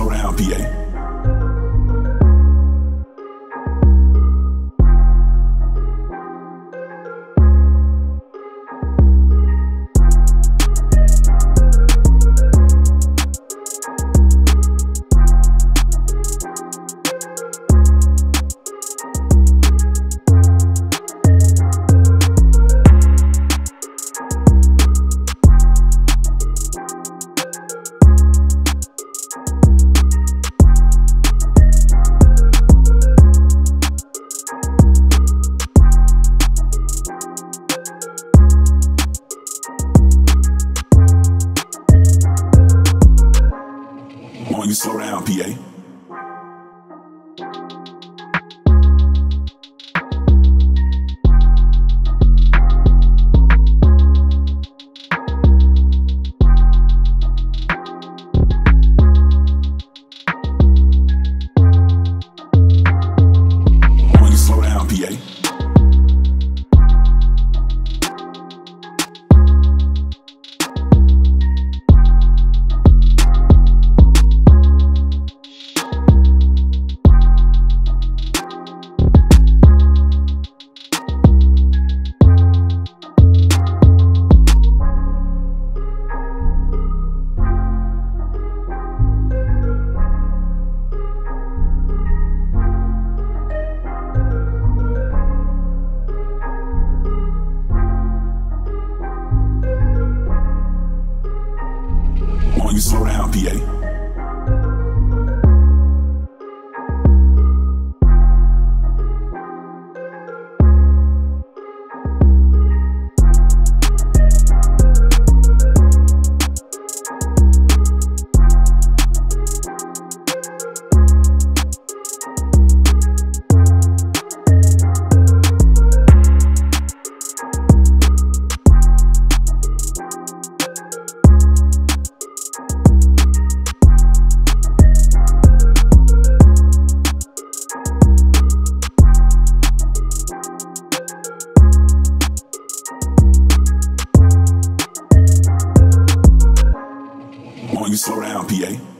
slow down, You slow down, PA? You slow down, PA? You slow down, PA?